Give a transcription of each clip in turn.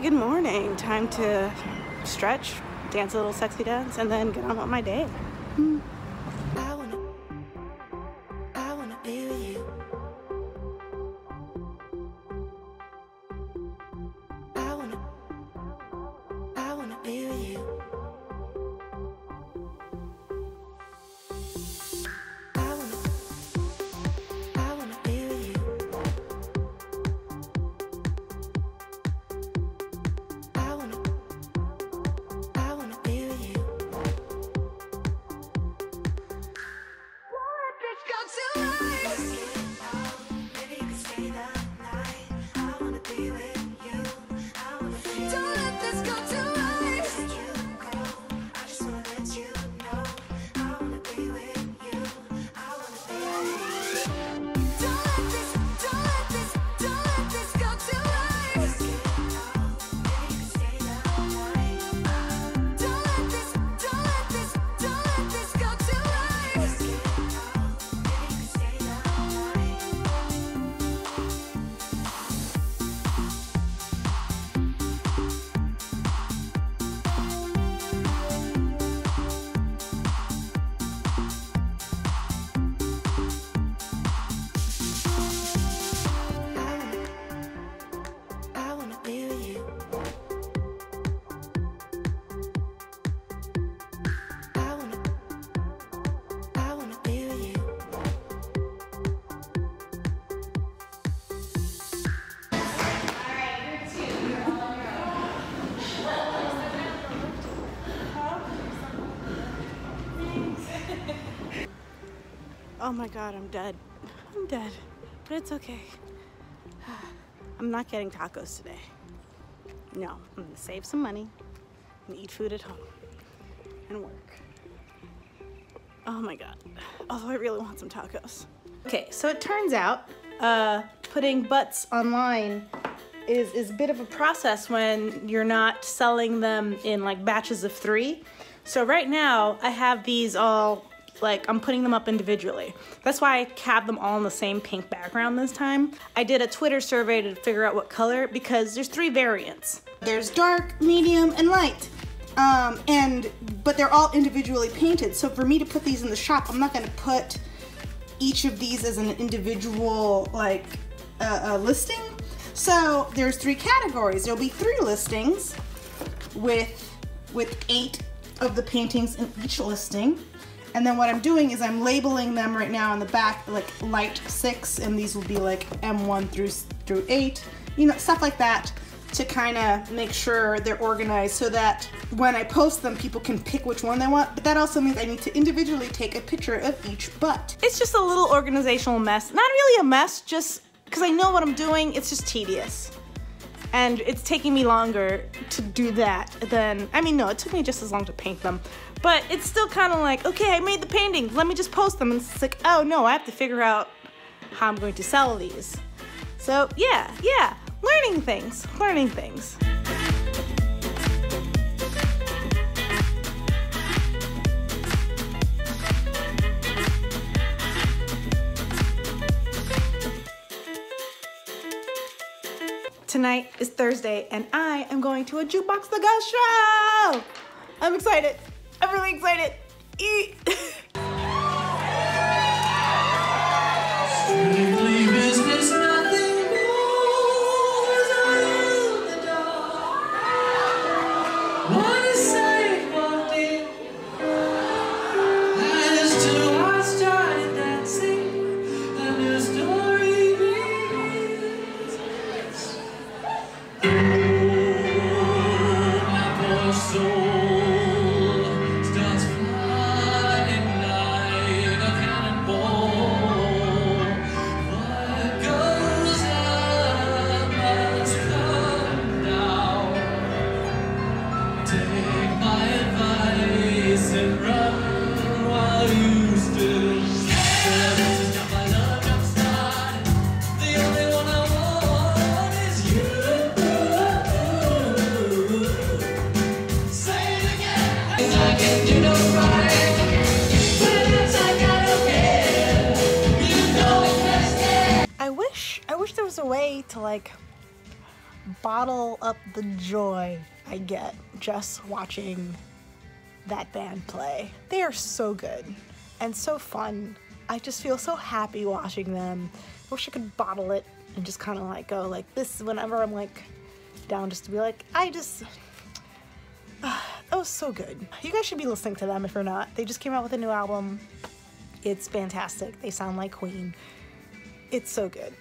Good morning. Time to stretch, dance a little sexy dance, and then get on with my day. Hmm. Oh my god, I'm dead. I'm dead. But it's okay. I'm not getting tacos today. No, I'm gonna save some money and eat food at home and work. Oh my god. Although I really want some tacos. Okay, so it turns out uh, putting butts online is, is a bit of a process when you're not selling them in like batches of three. So right now I have these all like I'm putting them up individually. That's why I have them all in the same pink background this time. I did a Twitter survey to figure out what color because there's three variants. There's dark, medium, and light. Um, and but they're all individually painted. So for me to put these in the shop, I'm not gonna put each of these as an individual like uh, uh, listing. So there's three categories. There'll be three listings with with eight of the paintings in each listing. And then what I'm doing is I'm labeling them right now on the back like light six, and these will be like M1 through through eight, you know, stuff like that to kind of make sure they're organized so that when I post them, people can pick which one they want. But that also means I need to individually take a picture of each butt. It's just a little organizational mess. Not really a mess, just because I know what I'm doing, it's just tedious. And it's taking me longer to do that than, I mean, no, it took me just as long to paint them. But it's still kind of like, okay, I made the paintings, let me just post them. And it's like, oh no, I have to figure out how I'm going to sell these. So yeah, yeah, learning things, learning things. Tonight is Thursday, and I am going to a Jukebox the Ghost show. I'm excited. I'm really excited. Eat. to like bottle up the joy I get just watching that band play. They are so good and so fun. I just feel so happy watching them. I wish I could bottle it and just kind of like go like this whenever I'm like down just to be like, I just, that was oh, so good. You guys should be listening to them if you're not. They just came out with a new album. It's fantastic. They sound like Queen. It's so good.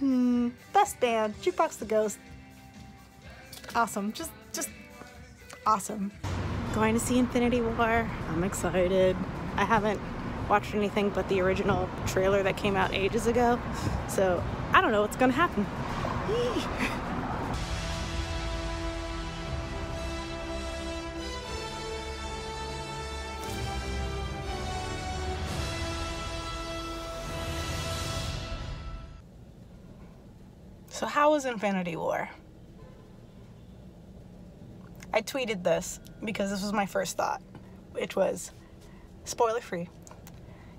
Hmm, best band, Jukebox the Ghost. Awesome. Just, just awesome. Going to see Infinity War. I'm excited. I haven't watched anything but the original trailer that came out ages ago, so I don't know what's gonna happen. So, how was Infinity War? I tweeted this because this was my first thought, which was spoiler free.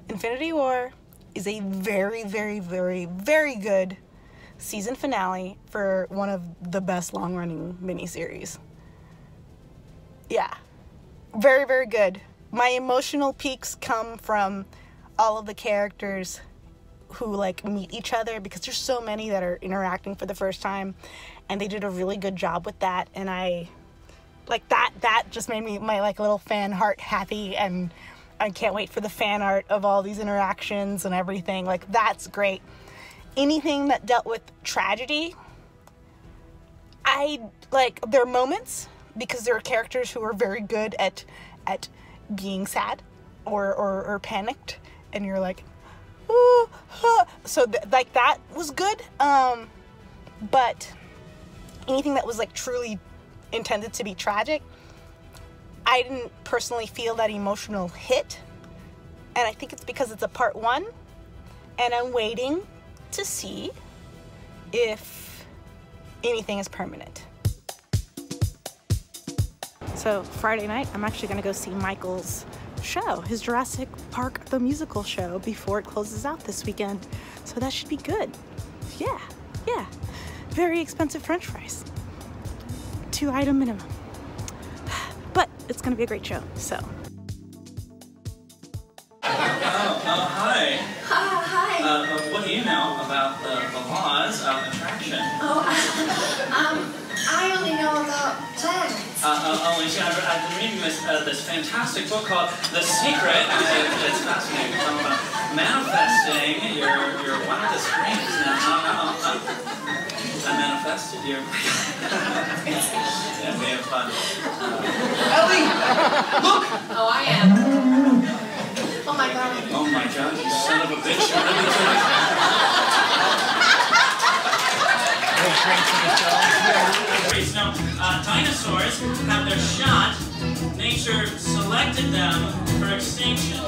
Infinity War is a very, very, very, very good season finale for one of the best long running miniseries. Yeah, very, very good. My emotional peaks come from all of the characters who like meet each other because there's so many that are interacting for the first time and they did a really good job with that and I like that that just made me my like little fan heart happy and I can't wait for the fan art of all these interactions and everything. Like that's great. Anything that dealt with tragedy I like their moments because there are characters who are very good at at being sad or or, or panicked and you're like "Ooh, huh." so th- like that was good um but anything that was like truly intended to be tragic i didn't personally feel that emotional hit and i think it's because it's a part one and i'm waiting to see if anything is permanent so friday night i'm actually going to go see michael's show his jurassic park the musical show before it closes out this weekend so that should be good yeah yeah very expensive french fries two item minimum. But it's gonna be a great show, so. Oh, oh, hi. Hi. Uh, uh, what do you know about the, the laws of attraction? Oh, um, I only know about planets. Uh, uh, oh, see, I've, I've been reading this, uh, this fantastic book called The Secret. Uh, it's fascinating. It's all about manifesting your, your wildest dreams. Now, uh, uh, uh, I manifested your... yeah, we have fun. Ellie! Look! Oh, I am. Oh my god. Oh my god, you son of a bitch. Took Now, uh, dinosaurs have their shot. Nature selected them for extinction.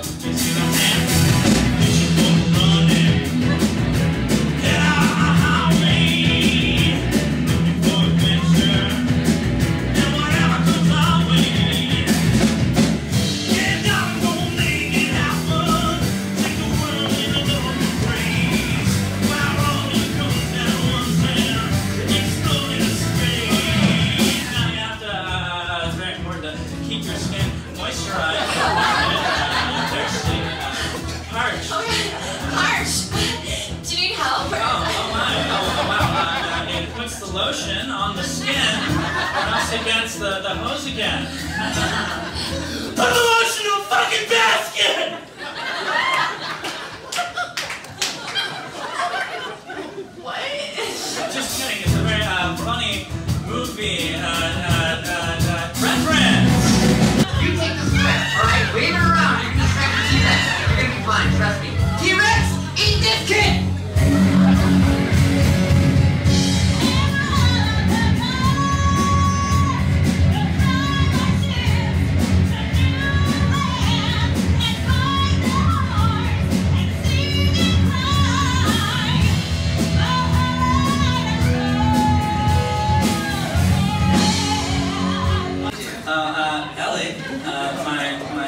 Keep your skin moisturized. Thirsty. Parched. Harsh. Do you need help? Oh, oh my. Oh, wow. Uh, uh, it puts the lotion on the skin, or else it gets the, the hose again. Put the lotion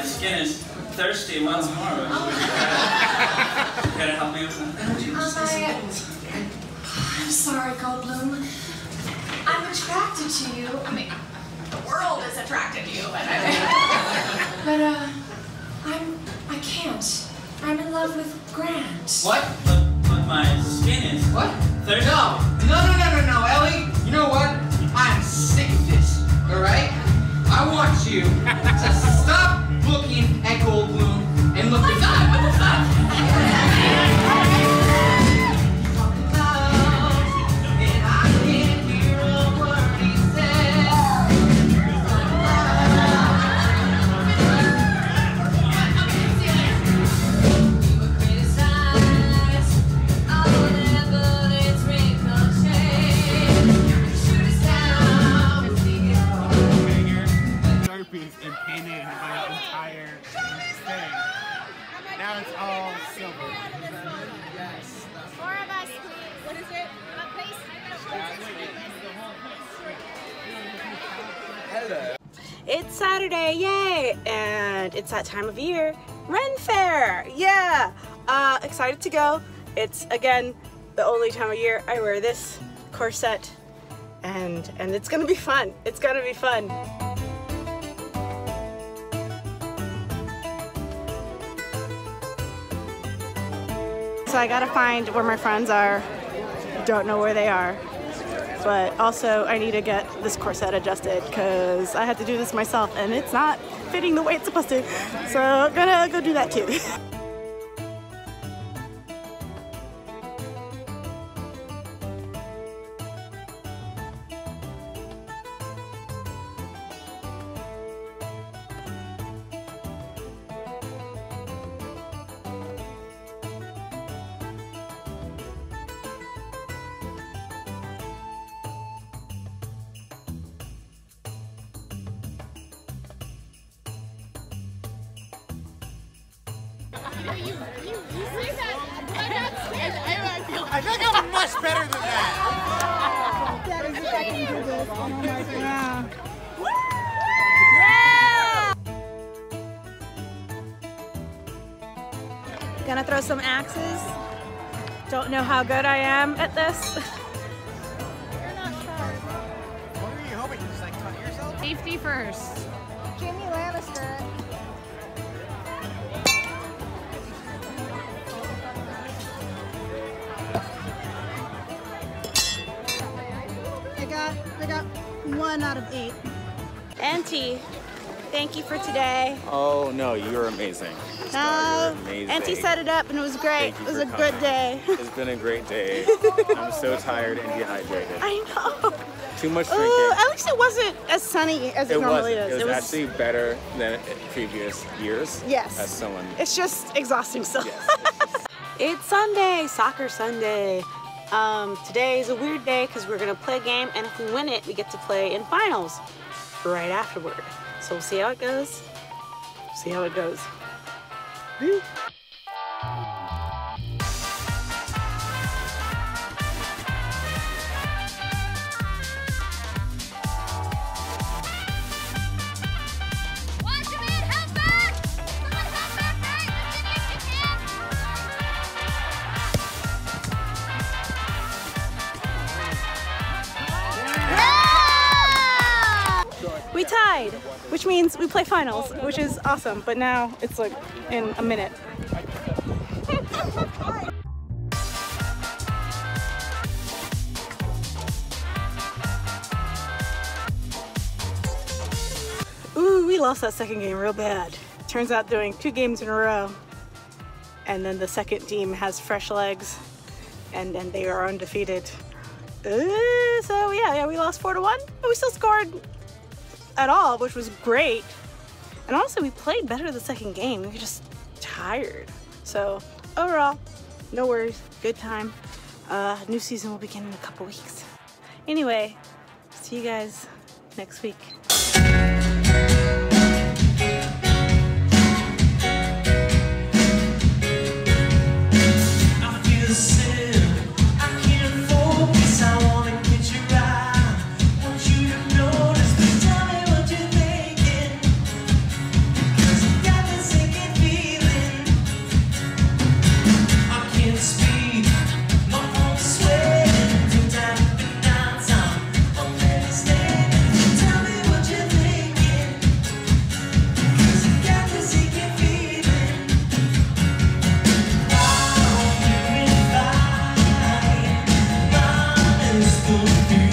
skin is thirsty once more. Would you care help me with that? Um, I, I'm sorry, Goldblum. I'm attracted to you. I mean, the world is attracted to you, but I But, uh, I'm. I can't. I'm in love with Grant. What? But, but my skin is. What? There's No, no, no, no, no, no, Ellie. You know what? I'm sick of this. All right? I want you to Sharpies and painted my entire thing. Now it's all silver. Yes. Four of us, please. What is it? Uh, please. It's Saturday, yay! And it's that time of year, Ren Faire, yeah! Uh, excited to go. It's again the only time of year I wear this corset, and and it's gonna be fun. It's gonna be fun. So I gotta find where my friends are. Don't know where they are. But also I need to get this corset adjusted because I had to do this myself and it's not fitting the way it's supposed to. So I'm gonna go do that too. I think I'm much better than that. Gonna throw some axes. Don't know how good I am at this. What were you hoping to just like cut yourself? Safety first. Got I got one out of eight. Auntie, thank you for today. Oh no, you're amazing. Uh, You're amazing. Auntie set it up and it was great. Thank you It was for a good day. It's been a great day. I'm so tired and dehydrated. I know. Too much Ooh, drinking. at least it wasn't as sunny as it, It normally was. is. It was it was actually better than previous years. Yes. As someone. It's just exhausting still. Yes. It's Sunday, soccer Sunday. Um, today is a weird day because we're gonna play a game, and if we win it, we get to play in finals right afterward. So we'll see how it goes. See how it goes. Woo. Tied, which means we play finals, which is awesome. But now it's like in a minute. Ooh, we lost that second game real bad. Turns out doing two games in a row. And then the second team has fresh legs and then they are undefeated. Uh, so yeah, yeah, we lost four to one, but we still scored at all, which was great. And honestly, we played better the second game. We were just tired. So overall, no worries, good time. Uh, new season will begin in a couple weeks. Anyway, see you guys next week. Cristo,